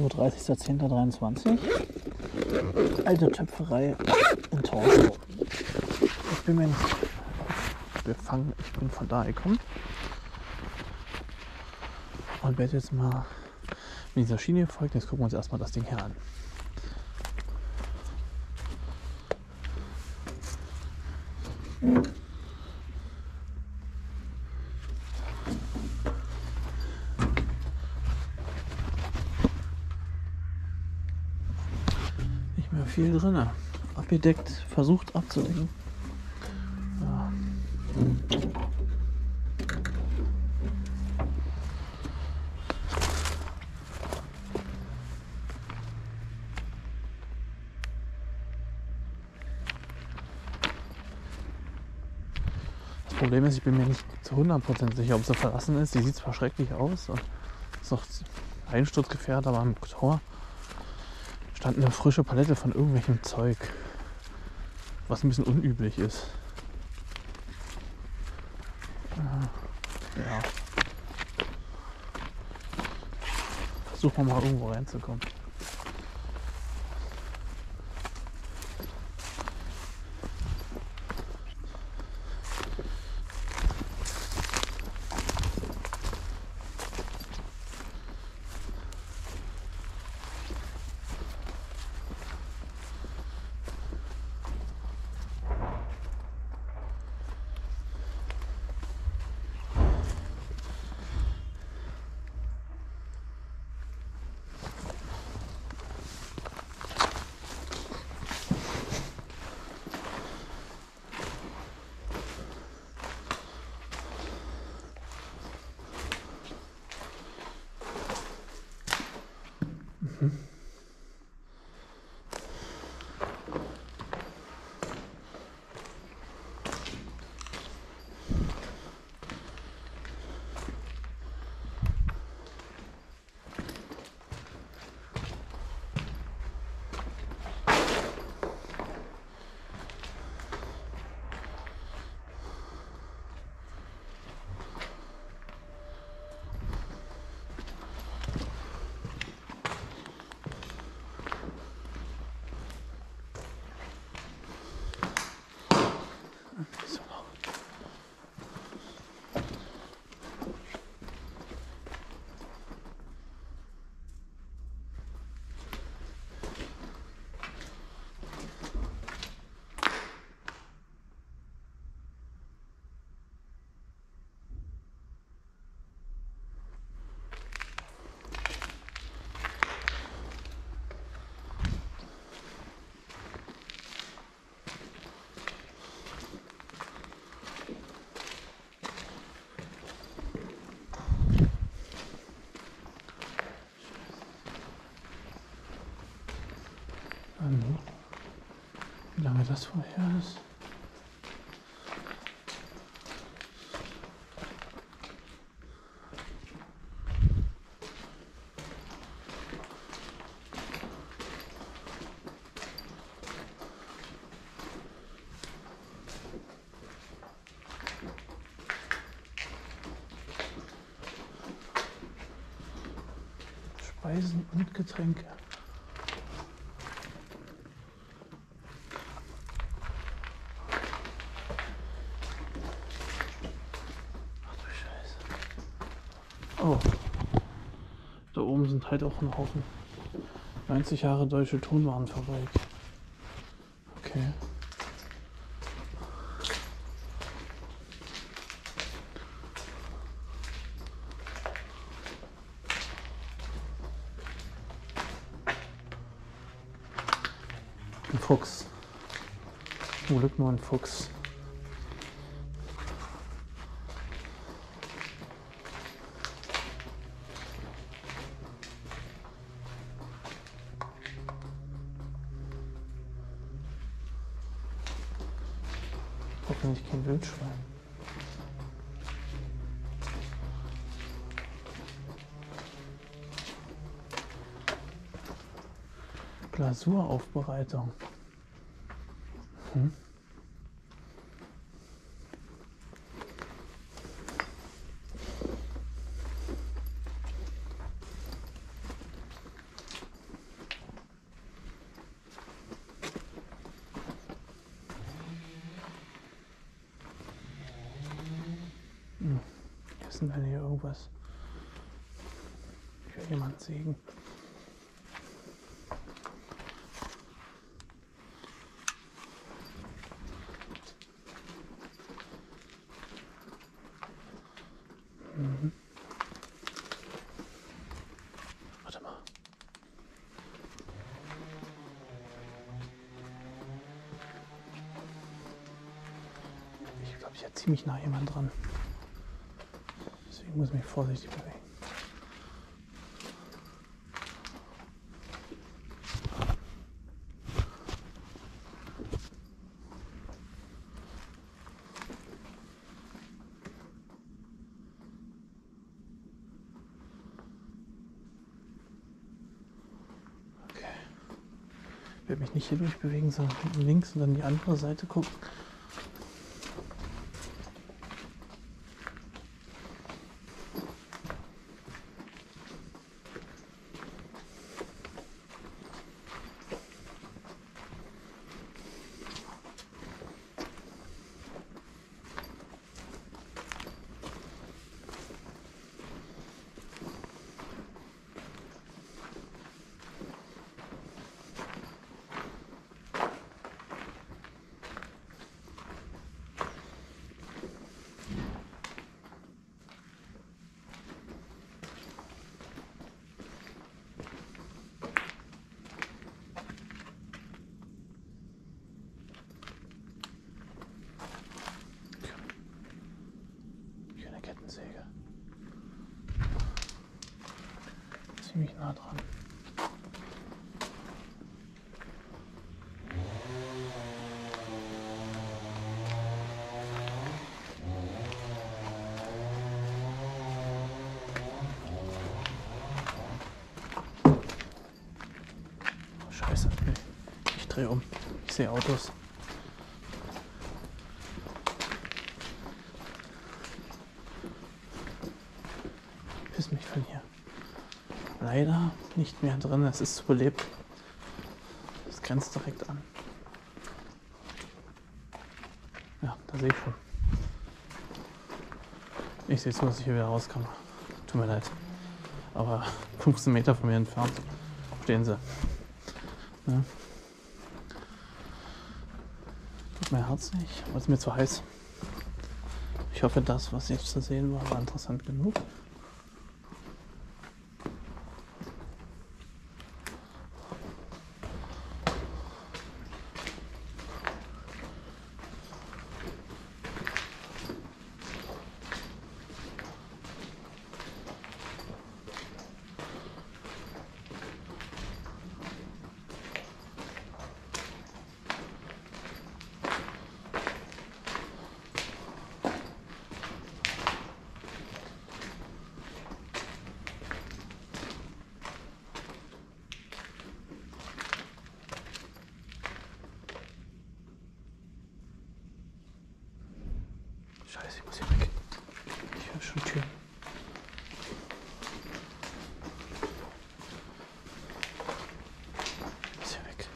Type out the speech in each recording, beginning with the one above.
So, 30.10.23. Alte Töpferei in Torschau. Ich bin mir nicht. Wir fangen, ich bin von da gekommen. Und werde jetzt mal mit dieser Schiene folgen. Jetzt gucken wir uns erstmal das Ding hier an. Nicht mehr viel drin. Abgedeckt, versucht abzudecken. Ja. Das Problem ist, ich bin mir nicht zu 100% sicher, ob sie verlassen ist. Die sieht zwar schrecklich aus, und ist noch einsturzgefährdet, aber am Tor stand eine frische Palette von irgendwelchem Zeug, was ein bisschen unüblich ist. Ja. Versuchen wir mal irgendwo reinzukommen. Ähm, wie lange das vorher ist? Speisen und Getränke. Ach du Scheiße. Oh. Da oben sind halt auch ein Haufen 90 Jahre deutsche Tonwarenfabrik. Okay. Ein Fuchs. Zum Glück nur ein Fuchs. Hoffentlich kein Wildschwein. Glasuraufbereitung. Hm. Wissen, wenn hier irgendwas für jemand Segen. Mhm. Warte mal. Ich glaube, ich habe ziemlich nah jemand dran. Deswegen muss ich mich vorsichtig bewegen. Okay. Ich werde mich nicht hier durchbewegen, sondern links und dann die andere Seite gucken. Hier eine Kettensäge. Ziemlich nah dran. Scheiße. Ich drehe um. Ich sehe Autos. Piss mich von hier. Leider nicht mehr drin. Es ist zu belebt. Das grenzt direkt an. Ja, da sehe ich schon. Ich sehe zu, dass ich hier wieder rauskomme. Tut mir leid. Aber 15 Meter von mir entfernt stehen sie. Ja. Tut mir Herz nicht, aber es mir zu heiß. Ich hoffe, das, was jetzt zu sehen war, war interessant genug. Scheiße, ich muss hier weg. Ich höre schon Türen. Ich muss hier weg.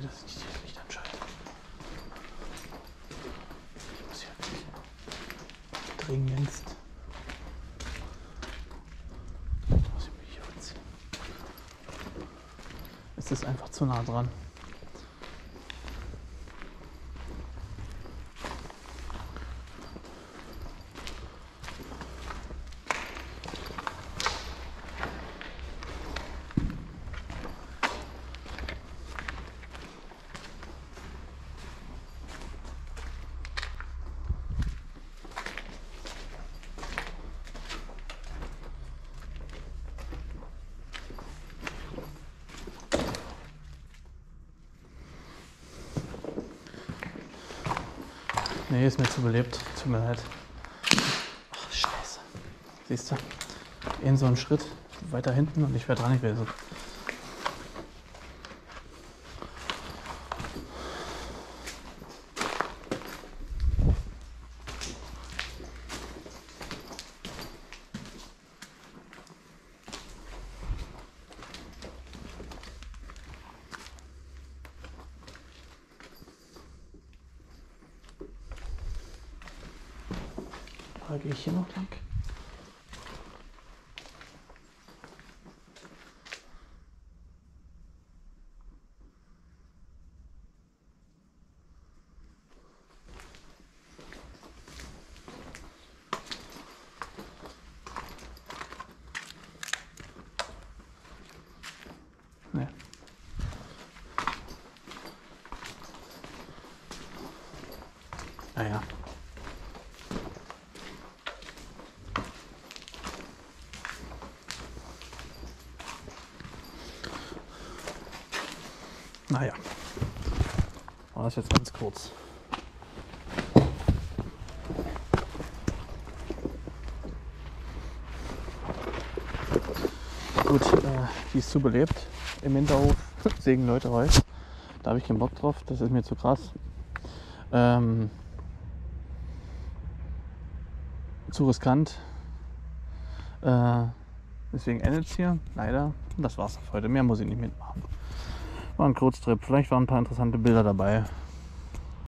Dass ich nicht das Licht anschalte. Ich muss hier weg. Dringendst. Ich muss mich hier. Es ist einfach zu nah dran. Nee, ist mir zu belebt. Tut mir leid. Ach, scheiße. Siehst du? In so einen Schritt weiter hinten und ich wäre dran gewesen. Oder gehe ich hier noch lang? Naja. Naja. War das jetzt ganz kurz. Gut, äh, die ist zu belebt im Hinterhof. Sägen Leute Holz. Da habe ich keinen Bock drauf. Das ist mir zu krass. Ähm, zu riskant. Äh, deswegen endet es hier. Leider. Das war's auf heute. Mehr muss ich nicht mitmachen. War ein Kurztrip. Vielleicht waren ein paar interessante Bilder dabei.